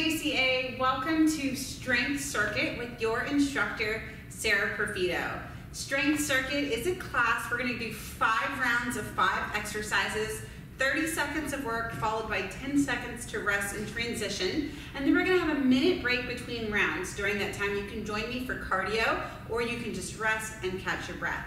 JCA. Welcome to Strength Circuit with your instructor, Sarah Perfido. Strength Circuit is a class. We're going to do five rounds of five exercises, 30 seconds of work followed by 10 seconds to rest and transition. And then we're going to have a minute break between rounds. During that time, you can join me for cardio or you can just rest and catch your breath.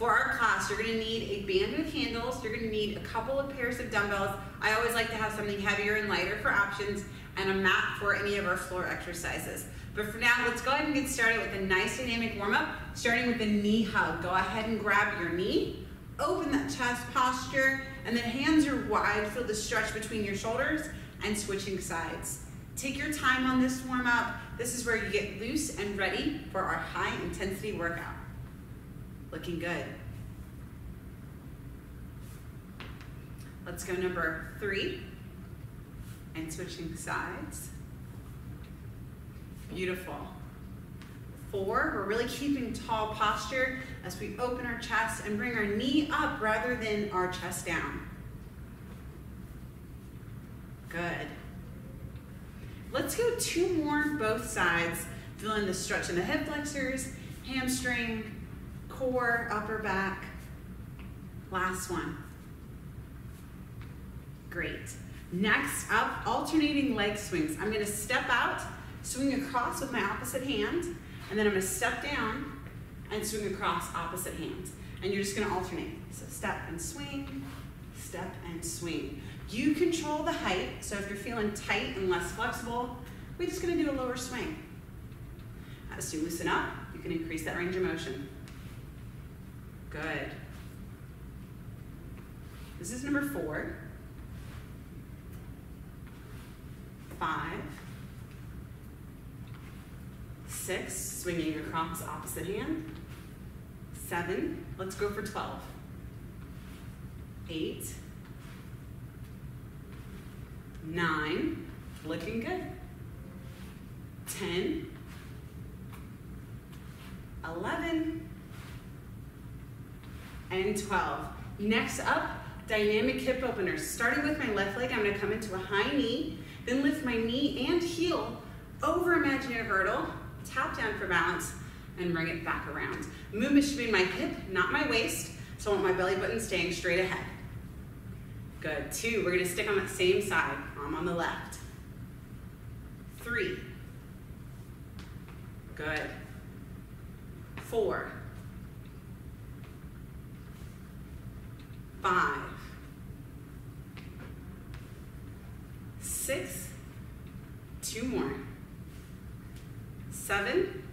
For our class, you're gonna need a band with handles, you're gonna need a couple of pairs of dumbbells. I always like to have something heavier and lighter for options, and a mat for any of our floor exercises. But for now, let's go ahead and get started with a nice dynamic warm up, starting with a knee hug. Go ahead and grab your knee, open that chest posture, and then hands are wide, feel the stretch between your shoulders, and switching sides. Take your time on this warm up. This is where you get loose and ready for our high intensity workout. Looking good. Let's go number three and switching sides. Beautiful. Four, we're really keeping tall posture as we open our chest and bring our knee up rather than our chest down. Good. Let's go two more both sides, feeling the stretch in the hip flexors, hamstring, core, upper back. Last one. Great. Next up, alternating leg swings. I'm gonna step out, swing across with my opposite hand, and then I'm gonna step down and swing across opposite hand. And you're just gonna alternate. So step and swing, step and swing. You control the height, so if you're feeling tight and less flexible, we're just gonna do a lower swing. As you loosen up, you can increase that range of motion. Good. This is number four. Five, six, swinging across opposite hand, seven, let's go for 12, eight, nine, looking good, 10, 11, and 12. Next up, dynamic hip openers. Starting with my left leg, I'm gonna come into a high knee, then lift my knee and heel over imaginary hurdle, tap down for balance, and bring it back around. Movement should be my hip, not my waist, so I want my belly button staying straight ahead. Good, two, we're gonna stick on that same side, arm on the left. Three, good. Four, five, six, two more, seven,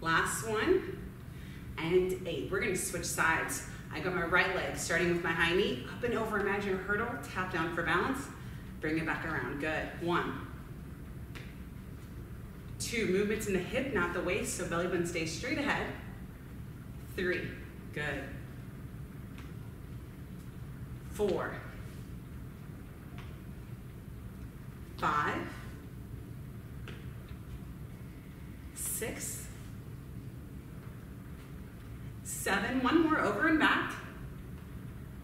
last one, and eight. We're gonna switch sides. I got my right leg, starting with my high knee, up and over imagine a hurdle, tap down for balance, bring it back around, good. One, two, movements in the hip, not the waist, so belly button stays straight ahead. Three, good. Four, five, six, seven, one more over and back,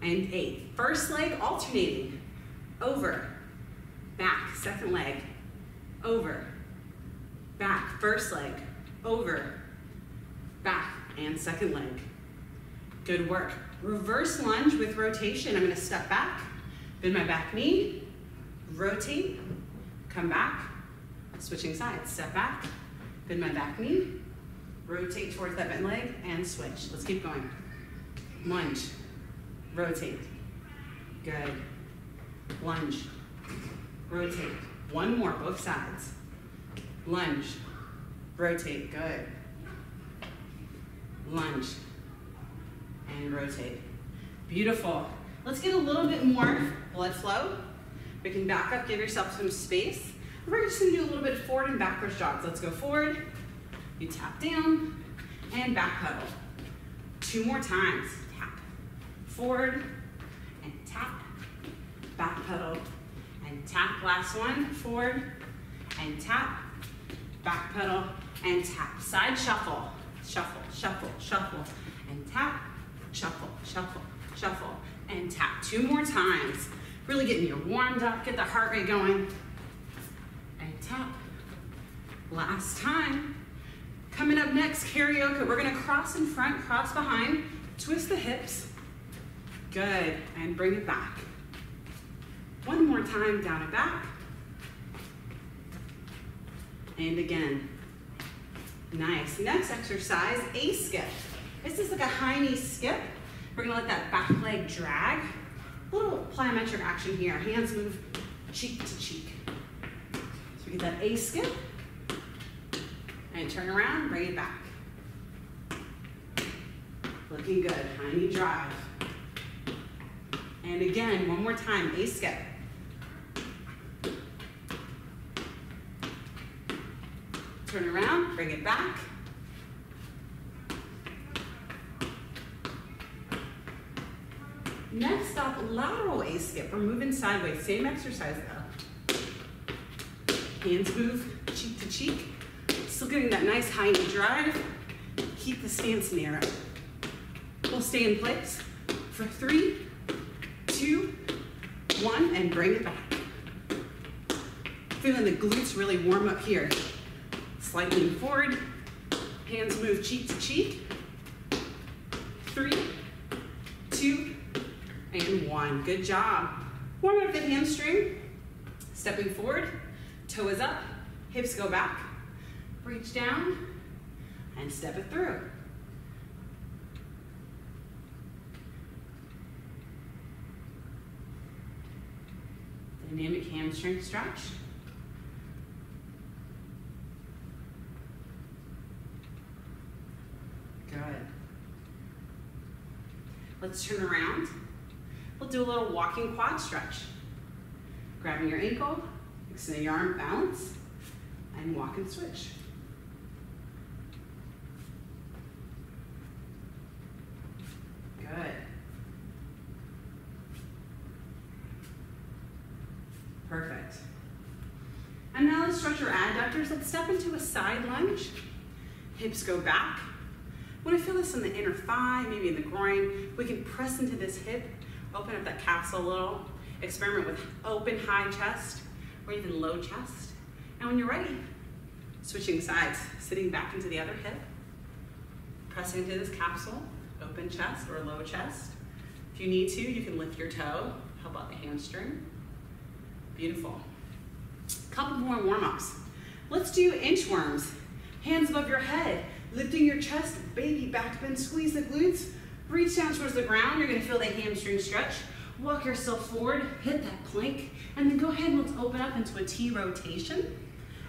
and eight. First leg alternating, over, back, second leg, over, back, first leg, over, back, and second leg. Good work. Reverse lunge with rotation. I'm gonna step back, bend my back knee, rotate, come back, switching sides, step back, bend my back knee, rotate towards that bent leg, and switch. Let's keep going. Lunge, rotate, good. Lunge, rotate. One more, both sides. Lunge, rotate, good. Lunge, and rotate. Beautiful. Let's get a little bit more blood flow. We can back up, give yourself some space. We're just gonna do a little bit of forward and backwards jogs. Let's go forward, you tap down, and back pedal. Two more times, tap, forward, and tap, back pedal, and tap. Last one, forward, and tap, back pedal, and tap. Side shuffle, shuffle, shuffle, shuffle, and tap, shuffle, shuffle, shuffle, and tap. Two more times. Really getting you warmed up, get the heart rate going. And top. Last time. Coming up next, karaoke. We're gonna cross in front, cross behind, twist the hips. Good, and bring it back. One more time, down and back. And again. Nice. Next exercise, a skip. This is like a high knee skip. We're gonna let that back leg drag. Little plyometric action here. Hands move cheek to cheek. So we get that A skip. And turn around, bring it back. Looking good, high knee drive. And again, one more time, A skip. Turn around, bring it back. Next up, lateral A skip. We're moving sideways. Same exercise though. Hands move cheek to cheek. Still getting that nice high knee drive. Keep the stance narrow. We'll stay in place for three, two, one, and bring it back. Feeling the glutes really warm up here. Slightly forward. Hands move cheek to cheek. Three, two, and one. Good job. Warm up the hamstring. Stepping forward, toe is up, hips go back. Reach down and step it through. Dynamic hamstring stretch. Good. Let's turn around. We'll do a little walking quad stretch. Grabbing your ankle, extend your arm, balance, and walk and switch. Good. Perfect. And now let's stretch our adductors. Let's step into a side lunge. Hips go back. When I feel this in the inner thigh, maybe in the groin, we can press into this hip, open up that capsule a little, experiment with open high chest or even low chest. And when you're ready, switching sides, sitting back into the other hip, pressing into this capsule, open chest or low chest. If you need to, you can lift your toe, help out the hamstring. Beautiful. Couple more warm-ups. Let's do inchworms. Hands above your head, lifting your chest, baby back bend, squeeze the glutes, reach down towards the ground. You're gonna feel the hamstring stretch. Walk yourself forward, hit that plank, and then go ahead and let's open up into a T rotation.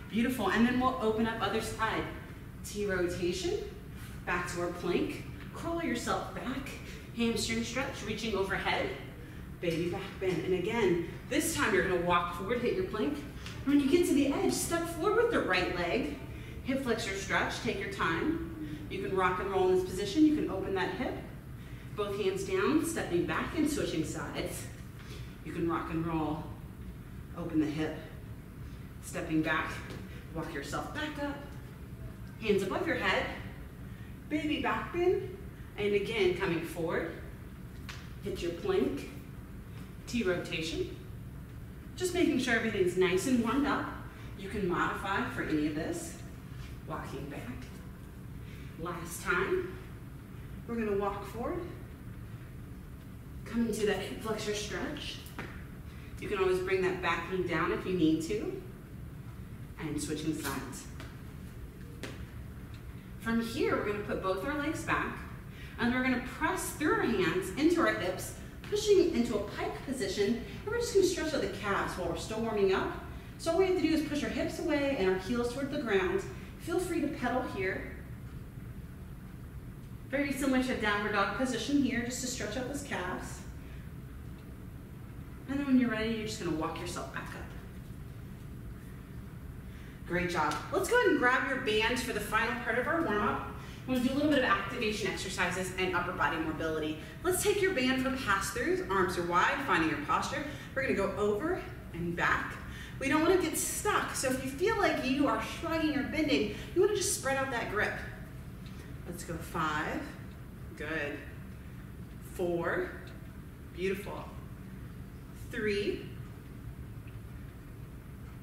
Beautiful, and then we'll open up other side. T rotation, back to our plank. Crawl yourself back, hamstring stretch, reaching overhead, baby back bend. And again, this time you're gonna walk forward, hit your plank. When you get to the edge, step forward with the right leg, hip flexor stretch, take your time. You can rock and roll in this position, you can open that hip, both hands down, stepping back and switching sides. You can rock and roll, open the hip, stepping back, walk yourself back up, hands above your head, baby back bend, and again, coming forward, hit your plank, T rotation. Just making sure everything's nice and warmed up. You can modify for any of this. Walking back. Last time, we're gonna walk forward, coming to that hip flexor stretch. You can always bring that back knee down if you need to, and switching sides. From here, we're gonna put both our legs back, and we're gonna press through our hands into our hips, pushing into a pike position, and we're just gonna stretch out the calves while we're still warming up. So all we have to do is push our hips away and our heels toward the ground. Feel free to pedal here. Very similar to a downward dog position here, just to stretch out those calves. And then when you're ready, you're just gonna walk yourself back up. Great job. Let's go ahead and grab your band for the final part of our warm-up. We're gonna do a little bit of activation exercises and upper body mobility. Let's take your band for pass-throughs. Arms are wide, finding your posture. We're gonna go over and back. We don't wanna get stuck. So if you feel like you are shrugging or bending, you wanna just spread out that grip. Let's go five, good. Four, beautiful. Three,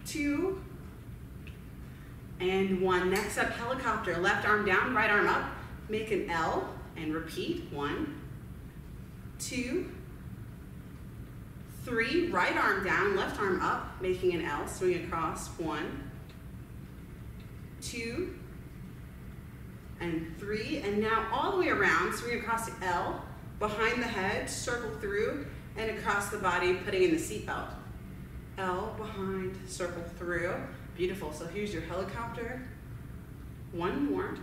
two, and one. Next up, helicopter. Left arm down, right arm up. Make an L and repeat. One, two, three. Right arm down, left arm up, making an L. Swing across. One, two, and three. And now all the way around, so we're gonna the L, behind the head, circle through, and across the body, putting in the seatbelt. L behind, circle through. Beautiful. So here's your helicopter. One more.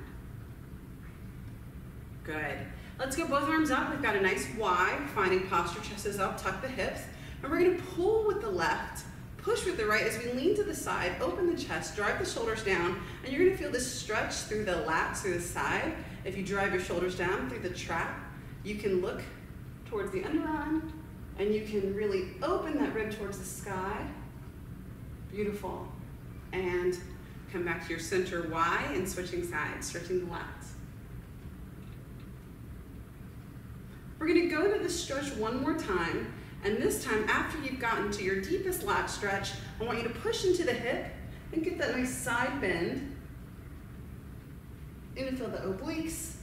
Good. Let's go both arms up. We've got a nice Y, finding posture, chest is up, tuck the hips. And we're gonna pull with the left, push with the right as we lean to the side, open the chest, drive the shoulders down, and you're gonna feel this stretch through the lats, through the side. If you drive your shoulders down through the trap, you can look towards the underarm, and you can really open that rib towards the sky. Beautiful and come back to your center Y and switching sides, stretching the lats. We're gonna go to the stretch one more time, and this time, after you've gotten to your deepest lat stretch, I want you to push into the hip and get that nice side bend. And feel the obliques,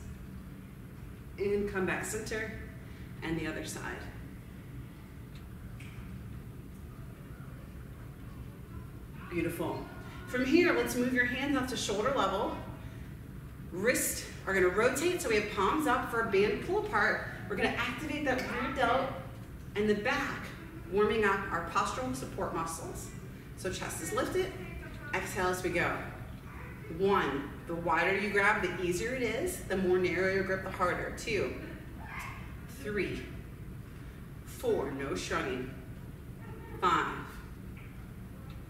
and come back center, and the other side. Beautiful. From here, let's move your hands up to shoulder level. Wrists are gonna rotate so we have palms up for a band pull apart. We're gonna activate that rear delt and the back, warming up our postural support muscles. So chest is lifted, exhale as we go. One, the wider you grab, the easier it is. The more narrow your grip, the harder. Two, three, four, no shrugging. Five,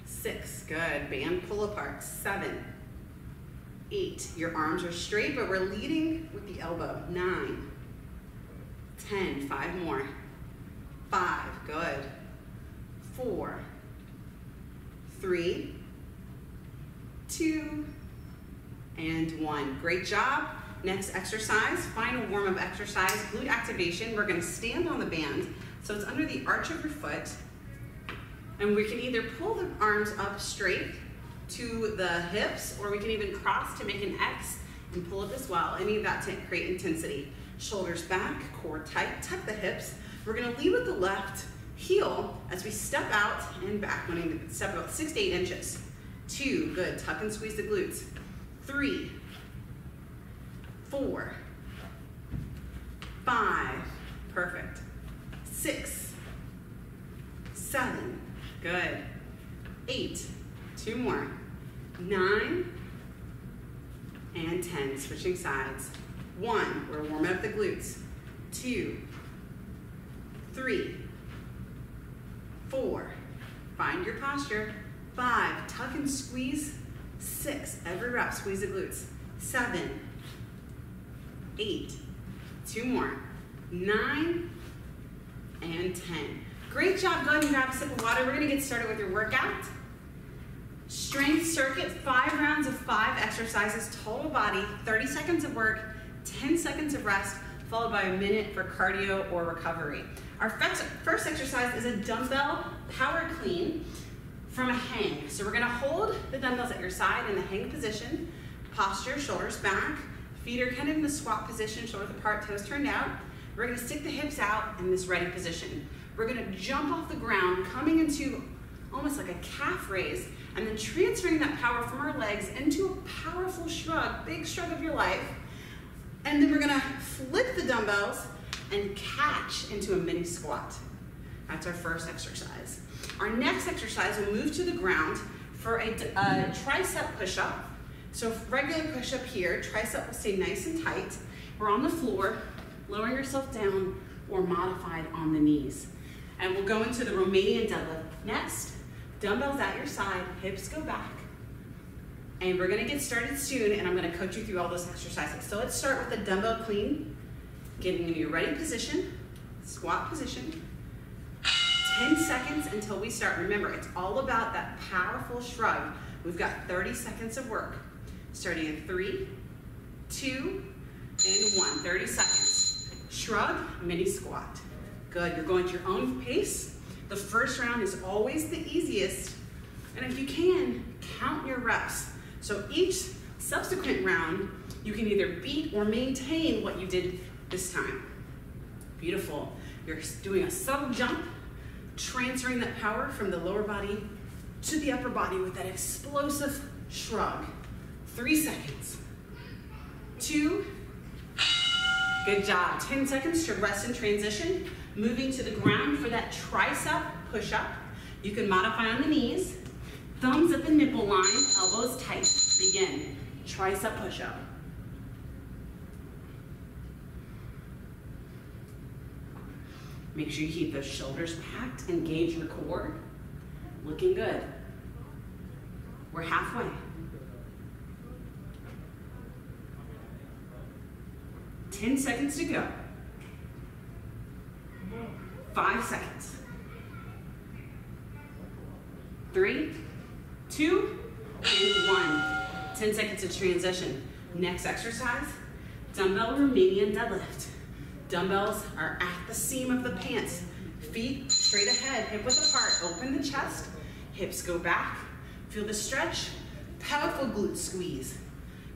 Six, good. Band pull apart. Seven, eight. Your arms are straight, but we're leading with the elbow. Nine, ten. Five more. Five, good. Four, three, two, and one. Great job. Next exercise, final warm-up exercise, glute activation. We're gonna stand on the band. So it's under the arch of your foot. And we can either pull the arms up straight to the hips, or we can even cross to make an X and pull it as well. Any of that to create intensity. Shoulders back, core tight, tuck the hips. We're gonna lead with the left heel as we step out and back, wanting to step about six to eight inches. Two, good, tuck and squeeze the glutes. Three, four, five, perfect. Six, seven, Good. Eight. Two more. Nine. And 10. Switching sides. One. We're warming up the glutes. Two. Three. Four. Find your posture. Five. Tuck and squeeze. Six. Every rep. Squeeze the glutes. Seven. Eight. Two more. Nine. And 10. Great job. Go ahead and grab a sip of water. We're to get started with your workout. Strength circuit, five rounds of five exercises, total body, 30 seconds of work, 10 seconds of rest, followed by a minute for cardio or recovery. Our first exercise is a dumbbell power clean from a hang. So we're gonna hold the dumbbells at your side in the hang position, posture, shoulders back, feet are kind of in the squat position, shoulders apart, toes turned out. We're gonna stick the hips out in this ready position. We're gonna jump off the ground, coming into almost like a calf raise, and then transferring that power from our legs into a powerful shrug, big shrug of your life. And then we're gonna flip the dumbbells and catch into a mini squat. That's our first exercise. Our next exercise, we'll move to the ground for a, a tricep push-up. So regular push-up here, tricep will stay nice and tight. We're on the floor, lower yourself down, or modified on the knees. And we'll go into the Romanian deadlift. Next, dumbbells at your side, hips go back. And we're gonna get started soon, and I'm gonna coach you through all those exercises. So let's start with the dumbbell clean, getting into your ready position, squat position. 10 seconds until we start. Remember, it's all about that powerful shrug. We've got 30 seconds of work. Starting in three, two, and one. 30 seconds. Shrug, mini squat. Good, you're going at your own pace. The first round is always the easiest. And if you can, count your reps. So each subsequent round, you can either beat or maintain what you did this time. Beautiful. You're doing a subtle jump, transferring that power from the lower body to the upper body with that explosive shrug. Three seconds. Two. Good job. 10 seconds to rest and transition. Moving to the ground for that tricep push-up. You can modify on the knees. Thumbs at the nipple line, elbows tight. Begin. Tricep push-up. Make sure you keep those shoulders packed, engage your core. Looking good. We're halfway. 10 seconds to go. Five seconds. Three, two, and one. 10 seconds of transition. Next exercise, dumbbell Romanian deadlift. Dumbbells are at the seam of the pants. Feet straight ahead, hip width apart. Open the chest, hips go back. Feel the stretch. Powerful glute squeeze.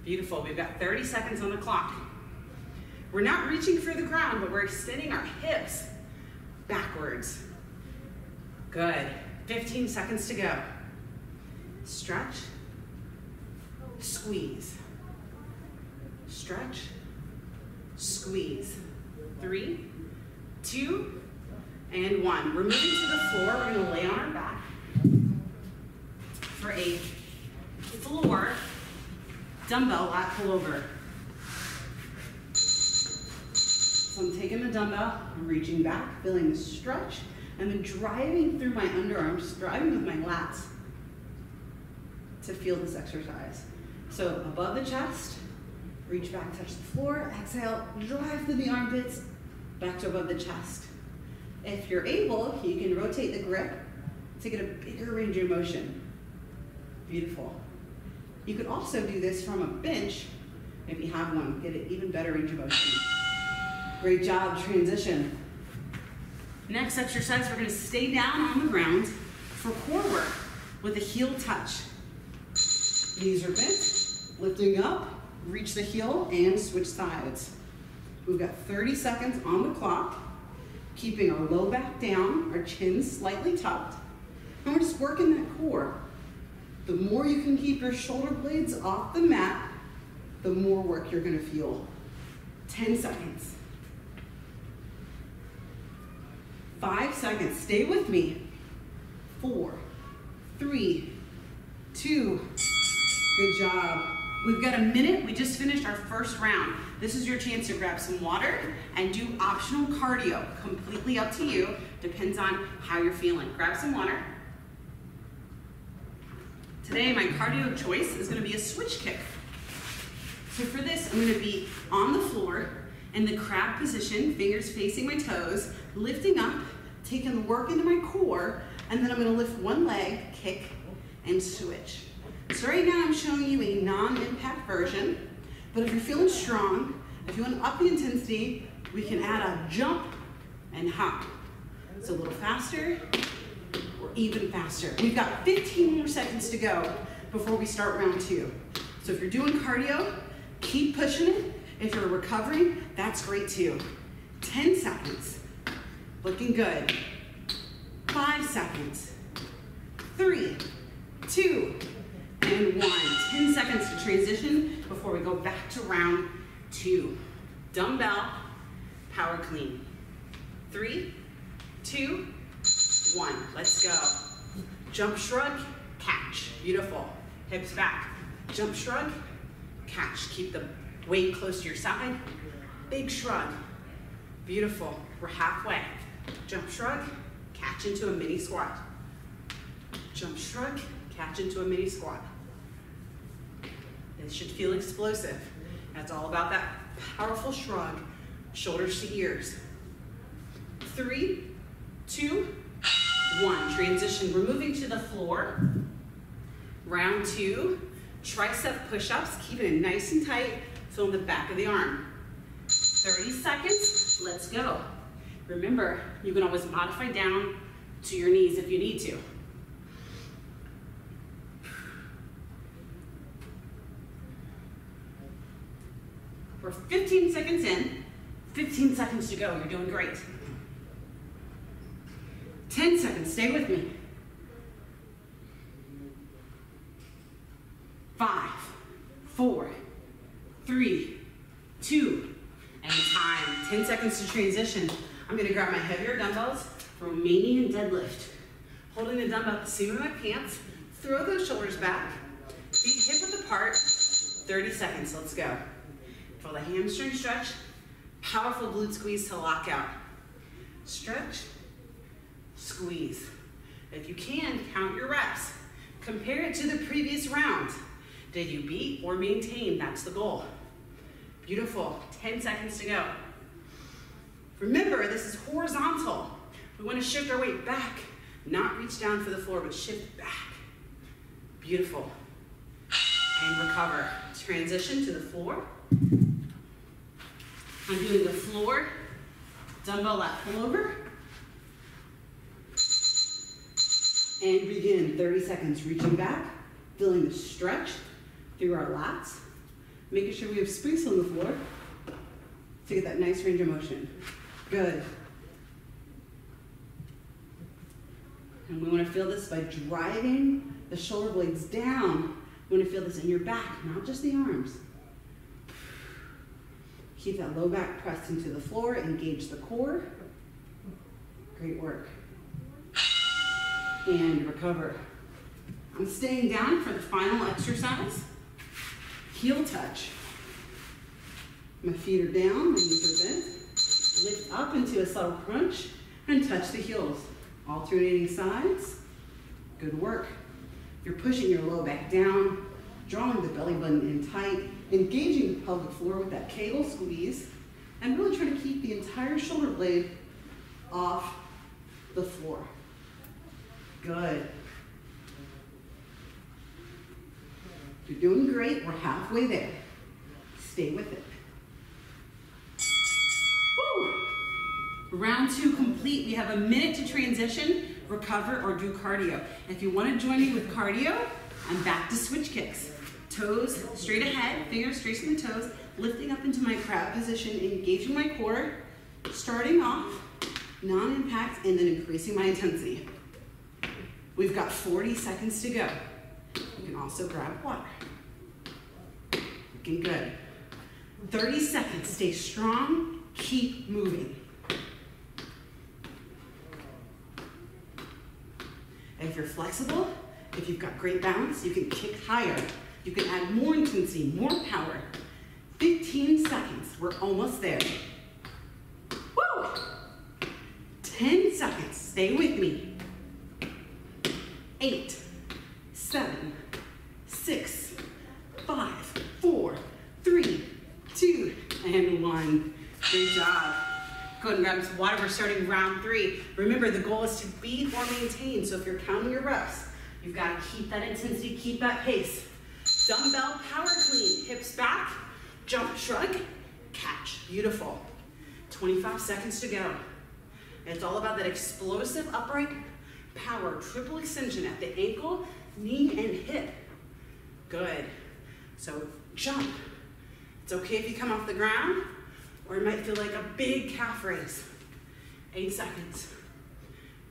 Beautiful. We've got 30 seconds on the clock. We're not reaching for the ground, but we're extending our hips backwards. Good. 15 seconds to go. Stretch. Squeeze. Stretch. Squeeze three, two, and one. We're moving to the floor. We're going to lay on our back for a floor dumbbell lat pullover. So I'm taking the dumbbell, I'm reaching back, feeling the stretch, and then driving through my underarms, driving with my lats to feel this exercise. So above the chest, reach back, touch the floor, exhale, drive through the armpits, back to above the chest. If you're able, you can rotate the grip to get a bigger range of motion. Beautiful. You could also do this from a bench if you have one, get an even better range of motion. Great job, transition. Next exercise, we're gonna stay down on the ground for core work with a heel touch. Knees are bent, lifting up, reach the heel and switch sides. We've got 30 seconds on the clock, keeping our low back down, our chin slightly tucked, and we're just working that core. The more you can keep your shoulder blades off the mat, the more work you're gonna feel. 10 seconds. Five seconds, stay with me. Four, three, two, good job. We've got a minute, we just finished our first round. This is your chance to grab some water and do optional cardio. Completely up to you, depends on how you're feeling. Grab some water. Today, my cardio choice is gonna be a switch kick. So for this, I'm gonna be on the floor in the crab position, fingers facing my toes, lifting up, taking the work into my core, and then I'm gonna lift one leg, kick, and switch. So right now I'm showing you a non-impact version, but if you're feeling strong, if you want to up the intensity, we can add a jump and hop. So a little faster or even faster. We've got 15 more seconds to go before we start round two. So if you're doing cardio, keep pushing it. If you're recovering, that's great too. 10 seconds. Looking good. Five seconds. Three, two, and one. 10 seconds to transition before we go back to round two. Dumbbell, power clean. Three, two, one. Let's go. Jump, shrug, catch. Beautiful. Hips back. Jump, shrug, catch. Keep the weight close to your side. Big shrug. Beautiful. We're halfway. Jump, shrug, catch into a mini squat. Jump, shrug, catch into a mini squat. It should feel explosive. That's all about that powerful shrug, shoulders to ears. Three, two, one. Transition, we're moving to the floor. Round two, tricep push-ups, keeping it nice and tight, filling the back of the arm. 30 seconds, let's go. Remember, you can always modify down to your knees if you need to. We're 15 seconds in, 15 seconds to go. You're doing great. 10 seconds, stay with me. Five, four, three, two, and time. 10 seconds to transition. I'm gonna grab my heavier dumbbells, Romanian deadlift. Holding the dumbbell at the seam of my pants, throw those shoulders back, feet hip width apart, 30 seconds, let's go. Feel the hamstring stretch, powerful glute squeeze to lock out. Stretch, squeeze. If you can, count your reps. Compare it to the previous round. Did you beat or maintain? That's the goal. Beautiful, 10 seconds to go. Remember, this is horizontal. We wanna shift our weight back, not reach down for the floor, but shift back. Beautiful. And recover. Transition to the floor. I'm doing the floor, dumbbell lat pullover. And begin, 30 seconds, reaching back, feeling the stretch through our lats, making sure we have space on the floor to get that nice range of motion. Good. And we want to feel this by driving the shoulder blades down. We want to feel this in your back, not just the arms. Keep that low back pressed into the floor, engage the core. Great work. And recover. I'm staying down for the final exercise. Heel touch. My feet are down, my knees are bent. Lift up into a subtle crunch and touch the heels. Alternating sides. Good work. You're pushing your low back down, drawing the belly button in tight, engaging the pelvic floor with that kegel squeeze, and really trying to keep the entire shoulder blade off the floor. Good. You're doing great. We're halfway there. Stay with it. Woo. Round two complete. We have a minute to transition, recover, or do cardio. If you want to join me with cardio, I'm back to switch kicks. Toes straight ahead, fingers tracing the toes, lifting up into my crab position, engaging my core, starting off, non-impact, and then increasing my intensity. We've got 40 seconds to go. You can also grab water. Looking good. 30 seconds, stay strong, keep moving. If you're flexible, if you've got great balance, you can kick higher. You can add more intensity, more power. 15 seconds, we're almost there. Woo! 10 seconds, stay with me. Eight, seven, six, five, four, three, two, and one. Great job. Go ahead and grab some water. We're starting round three. Remember, the goal is to beat or maintain. So if you're counting your reps, you've got to keep that intensity, keep that pace. Dumbbell power clean. Hips back, jump, shrug, catch. Beautiful. 25 seconds to go. It's all about that explosive upright power. Triple extension at the ankle, knee, and hip. Good. So jump. It's okay if you come off the ground, or it might feel like a big calf raise. Eight seconds.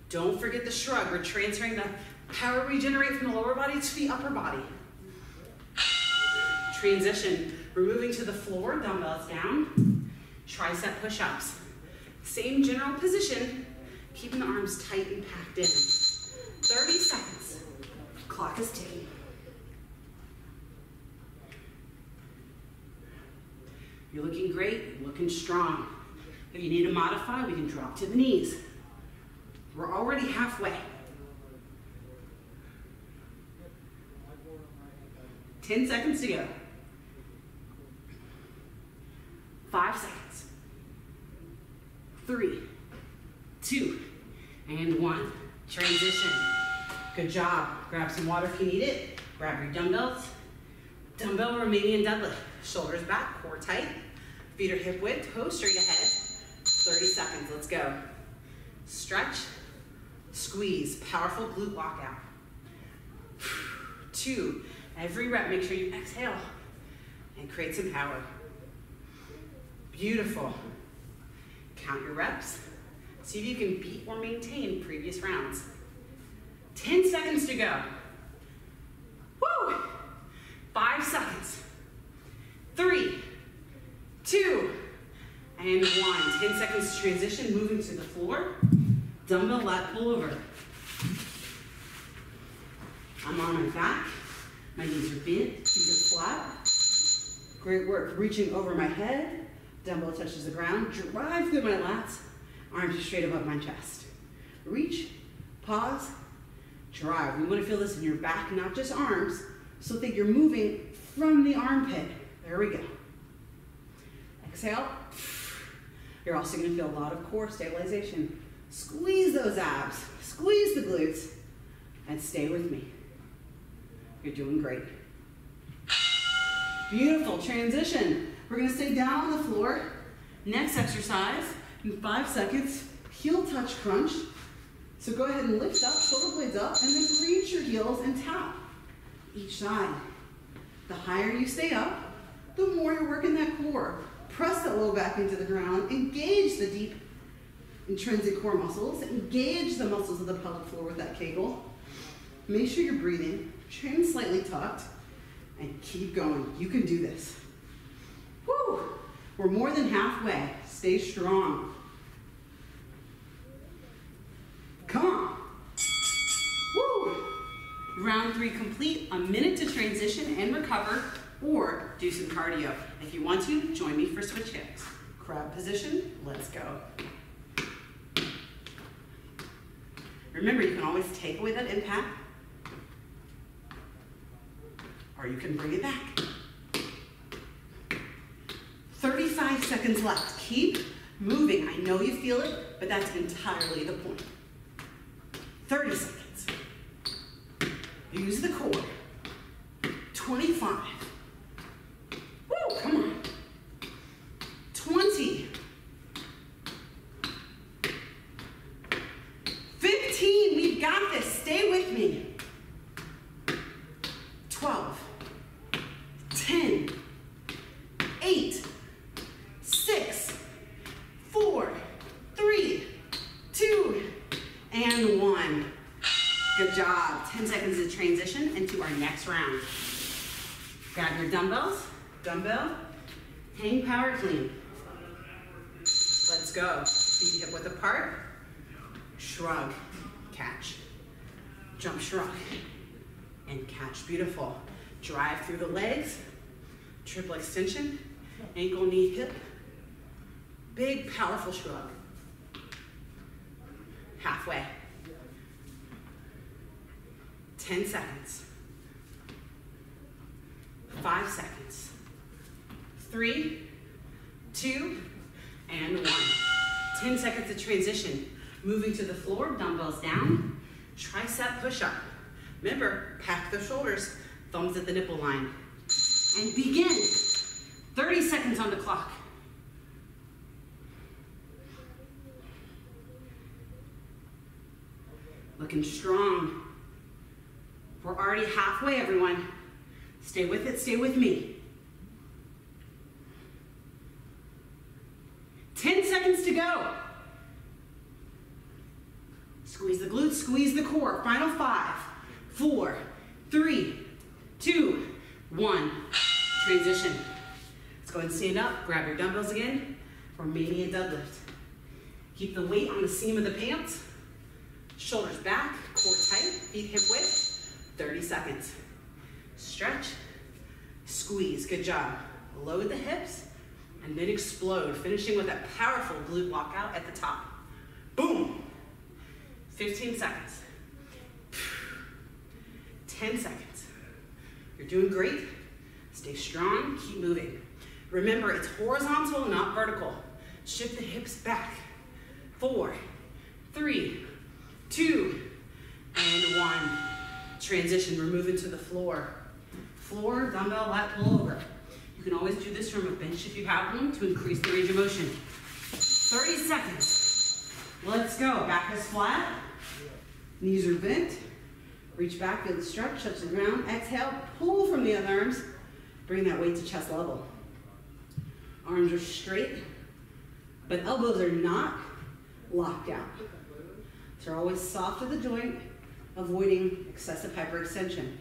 Don't forget the shrug. We're transferring the power we generate from the lower body to the upper body. Transition. We're moving to the floor, dumbbells down, tricep push-ups. Same general position, keeping the arms tight and packed in. 30 seconds. Clock is ticking. You're looking great, looking strong. If you need to modify, we can drop to the knees. We're already halfway. 10 seconds to go. Five seconds. Three, two, and one. Transition. Good job. Grab some water if you need it. Grab your dumbbells. Dumbbell Romanian deadlift. Shoulders back, core tight. Feet are hip width, toes straight ahead. 30 seconds, let's go. Stretch, squeeze, powerful glute lockout. Two, every rep, make sure you exhale and create some power. Beautiful. Count your reps. See if you can beat or maintain previous rounds. 10 seconds to go. Woo! Five seconds. Three, two, and one. 10 seconds transition, moving to the floor. Dumbbell lat pull over. I'm on my back. My knees are bent, feet are flat. Great work. Reaching over my head. Dumbbell touches the ground. Drive through my lats. Arms straight above my chest. Reach, pause, drive. We want to feel this in your back, not just arms. So think you're moving from the armpit. There we go. Exhale. You're also going to feel a lot of core stabilization. Squeeze those abs, squeeze the glutes, and stay with me. You're doing great. Beautiful transition. We're gonna stay down on the floor. Next exercise, in five seconds, heel touch crunch. So go ahead and lift up, shoulder blades up, and then reach your heels and tap each side. The higher you stay up, the more you're working that core. Press that low back into the ground, engage the deep intrinsic core muscles, engage the muscles of the pelvic floor with that kegel. Make sure you're breathing, chin slightly tucked, and keep going. You can do this. Woo! We're more than halfway. Stay strong. Come on. Woo! Round three complete. A minute to transition and recover, or do some cardio. If you want to, join me for switch kicks. Crab position, let's go. Remember, you can always take away that impact, or you can bring it back. 35 seconds left. Keep moving. I know you feel it, but that's entirely the point. 30 seconds. Use the core. 25. Woo, come on. 20. 15. We've got this. Stay with me. 12. 10. 8. 6. 4. 3. 2. And 1. Good job. 10 seconds to transition into our next round. Grab your dumbbells, dumbbell, hang power clean. Let's go. Feet hip width apart. Shrug, catch. Jump shrug, and catch. Beautiful. Drive through the legs. Triple extension, ankle, knee, hip. Big, powerful shrug. Halfway. 10 seconds. Five seconds. Three, two, and one. 10 seconds of transition. Moving to the floor, dumbbells down, tricep push up. Remember, pack the shoulders, thumbs at the nipple line. And begin. 30 seconds on the clock. Looking strong. We're already halfway, everyone. Stay with it, stay with me. 10 seconds to go. Squeeze the glutes, squeeze the core. Final five, four, three, two, one. Transition. Let's go ahead and stand up, grab your dumbbells again for Romanian deadlift. Keep the weight on the seam of the pants. Shoulders back, core tight, feet hip width. 30 seconds. Stretch, squeeze, good job. Load the hips, and then explode, finishing with that powerful glute lockout at the top. Boom. 15 seconds. 10 seconds. You're doing great. Stay strong, keep moving. Remember, it's horizontal, not vertical. Shift the hips back. Four, three, two, and one. Transition, we're moving to the floor. Floor, dumbbell, lat pull over. You can always do this from a bench if you have one to increase the range of motion. 30 seconds. Let's go. Back is flat. Knees are bent. Reach back, feel the stretch, touch the ground. Exhale, pull from the underarms. Bring that weight to chest level. Arms are straight, but elbows are not locked out. So always soft at the joint, avoiding excessive hyperextension.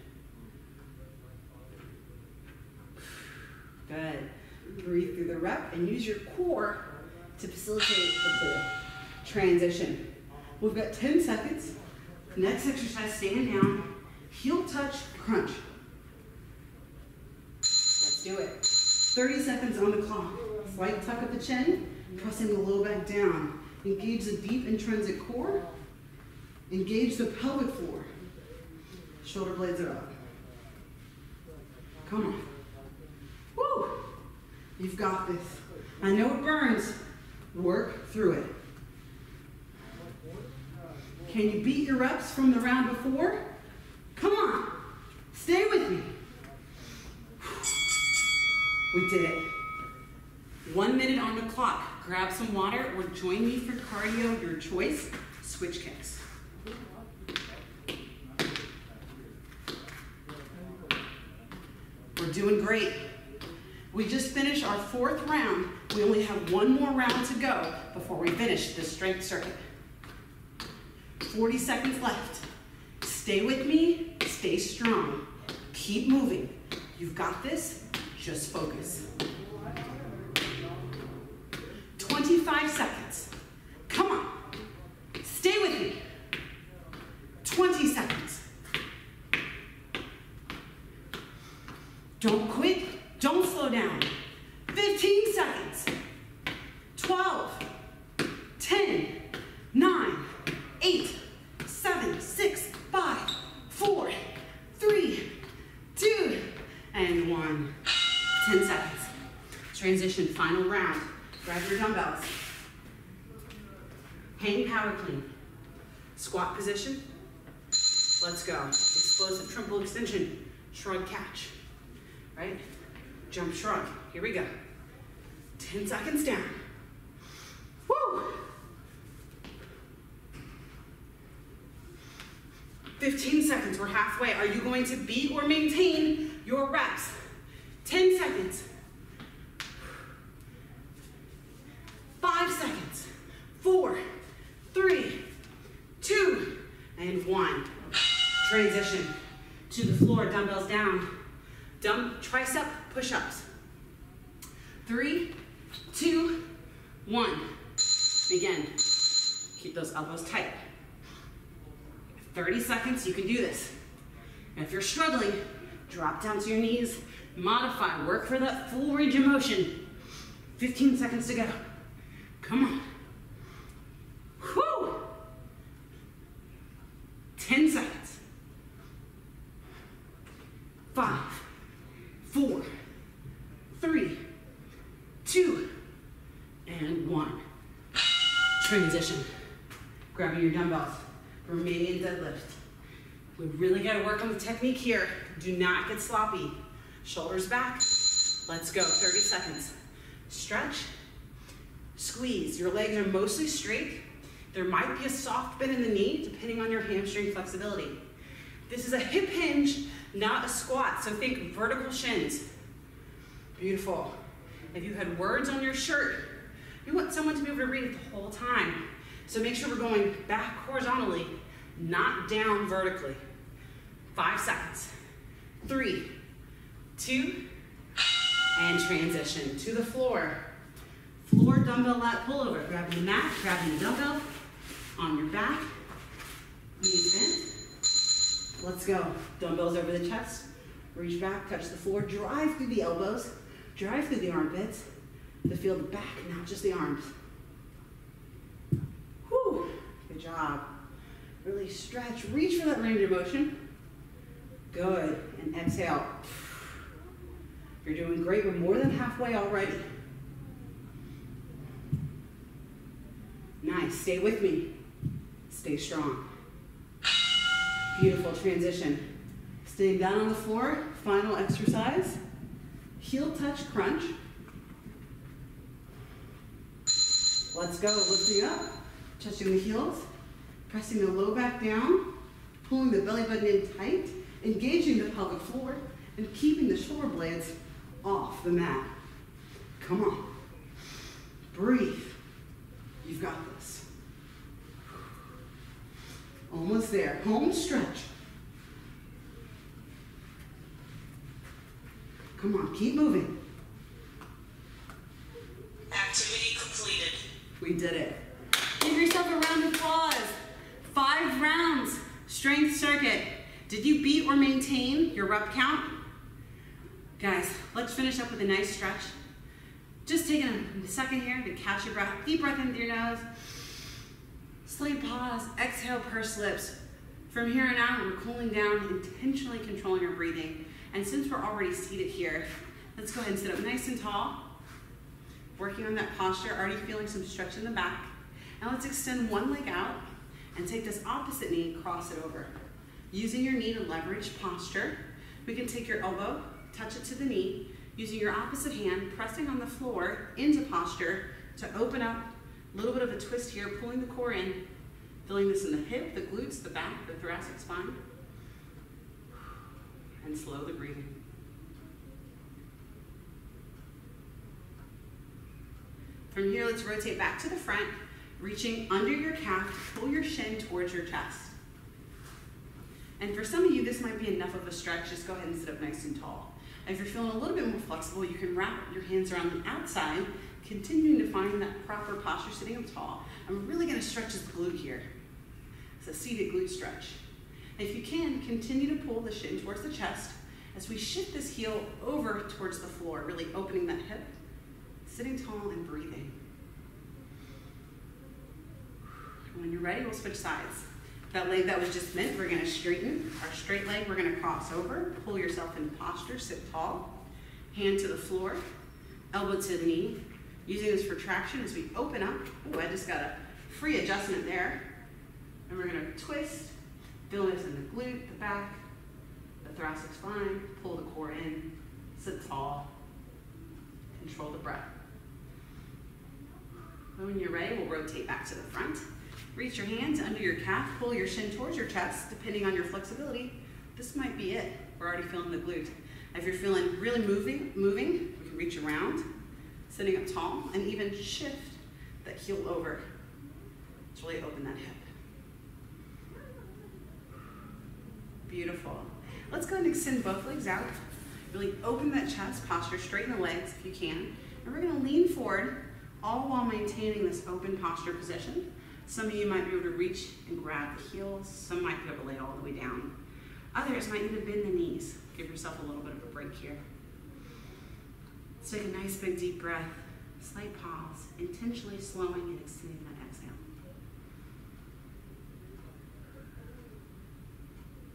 Good. Breathe through the rep and use your core to facilitate the pull. Transition. We've got 10 seconds. Next exercise, stand down, heel touch, crunch. Let's do it. 30 seconds on the clock. Slight tuck of the chin, pressing the low back down. Engage the deep intrinsic core. Engage the pelvic floor. Shoulder blades are up. Come on. Woo! You've got this. I know it burns. Work through it. Can you beat your reps from the round before? Come on. Stay with me. We did it. One minute on the clock. Grab some water or join me for cardio, your choice. Switch kicks. We're doing great. We just finished our fourth round. We only have one more round to go before we finish this strength circuit. 40 seconds left. Stay with me, stay strong. Keep moving. You've got this, just focus. 25 seconds. Come on. Stay with me. 20 seconds. Don't quit. Don't slow down. 15 seconds. 12, 10, 9, 8, 7, 6, 5, 4, 3, 2, and 1. 10 seconds. Transition, final round. Grab your dumbbells. Hang power clean. Squat position. Let's go. Explosive triple extension. Shrug catch. Right? Jump shrug. Here we go. 10 seconds down. Woo! 15 seconds, we're halfway. Are you going to beat or maintain your reps? 10 seconds. Five seconds. Four, three, two, and one. Transition to the floor, dumbbells down. Dumb tricep push-ups. Three, two, one. Again, keep those elbows tight. 30 seconds, you can do this. And if you're struggling, drop down to your knees, modify, work for that full range of motion. 15 seconds to go. Come on. Whew. 10 seconds. Five, four, three, two, and one. Transition. Grabbing your dumbbells. Romanian deadlift. We really gotta work on the technique here. Do not get sloppy. Shoulders back. Let's go, 30 seconds. Stretch, squeeze. Your legs are mostly straight. There might be a soft bend in the knee, depending on your hamstring flexibility. This is a hip hinge, not a squat, so think vertical shins. Beautiful. If you had words on your shirt, you want someone to be able to read it the whole time. So make sure we're going back horizontally, not down vertically. Five seconds. Three, two, and transition to the floor. Floor dumbbell lat pullover. Grabbing the mat, grabbing the dumbbell on your back. Knees bent. Let's go. Dumbbells over the chest. Reach back, touch the floor, drive through the elbows, drive through the armpits to feel the back, not just the arms. Whew, good job. Really stretch, reach for that range of motion. Good, and exhale. You're doing great, we're more than halfway already. Nice, stay with me. Stay strong. Beautiful transition. Staying down on the floor, final exercise. Heel touch crunch. Let's go, lifting up, touching the heels, pressing the low back down, pulling the belly button in tight, engaging the pelvic floor, and keeping the shoulder blades off the mat. Come on. Breathe. You've got this. Almost there. Home stretch. Come on, keep moving. Activity completed. We did it. Give yourself a round of applause. Five rounds, strength circuit. Did you beat or maintain your rep count? Guys, let's finish up with a nice stretch. Just taking a second here to catch your breath. Deep breath in through your nose. Slight pause. Exhale, purse lips. From here on out, we're cooling down, intentionally controlling our breathing. And since we're already seated here, let's go ahead and sit up nice and tall. Working on that posture, already feeling some stretch in the back. Now let's extend one leg out and take this opposite knee, cross it over. Using your knee to leverage posture, we can take your elbow, touch it to the knee, using your opposite hand, pressing on the floor into posture to open up, a little bit of a twist here, pulling the core in, feeling this in the hip, the glutes, the back, the thoracic spine, and slow the breathing. From here, let's rotate back to the front, reaching under your calf, pull your shin towards your chest. And for some of you, this might be enough of a stretch. Just go ahead and sit up nice and tall. And if you're feeling a little bit more flexible, you can wrap your hands around the outside, continuing to find that proper posture sitting up tall. I'm really gonna stretch this glute here. It's a seated glute stretch. And if you can, continue to pull the shin towards the chest as we shift this heel over towards the floor, really opening that hip, sitting tall and breathing. When you're ready, we'll switch sides. That leg that was just bent, we're gonna straighten. Our straight leg, we're gonna cross over, pull yourself into posture, sit tall. Hand to the floor, elbow to the knee. Using this for traction as we open up. Oh, I just got a free adjustment there. And we're gonna twist, feel this in the glute, the back, the thoracic spine, pull the core in, sit tall, control the breath. When you're ready, we'll rotate back to the front. Reach your hands under your calf, pull your shin towards your chest, depending on your flexibility. This might be it. We're already feeling the glute. If you're feeling really moving, moving, we can reach around, sitting up tall, and even shift that heel over to really open that hip. Beautiful. Let's go and extend both legs out. Really open that chest, posture, straighten the legs if you can. And we're gonna lean forward, all while maintaining this open posture position. Some of you might be able to reach and grab the heels. Some might be able to lay all the way down. Others might need to bend the knees. Give yourself a little bit of a break here. Let's take a nice big deep breath. Slight pause, intentionally slowing and extending that exhale.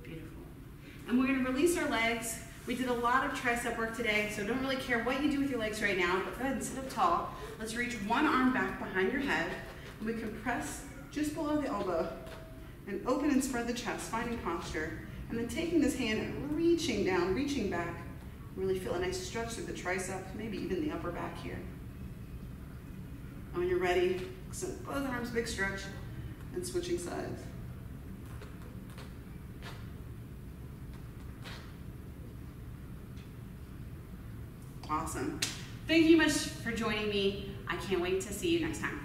Beautiful. And we're gonna release our legs. We did a lot of tricep work today, so don't really care what you do with your legs right now, but go ahead and sit up tall. Let's reach one arm back behind your head. We can press just below the elbow and open and spread the chest, finding posture. And then taking this hand and reaching down, reaching back. Really feel a nice stretch through the tricep, maybe even the upper back here. And when you're ready, extend both arms, big stretch, and switching sides. Awesome. Thank you much for joining me. I can't wait to see you next time.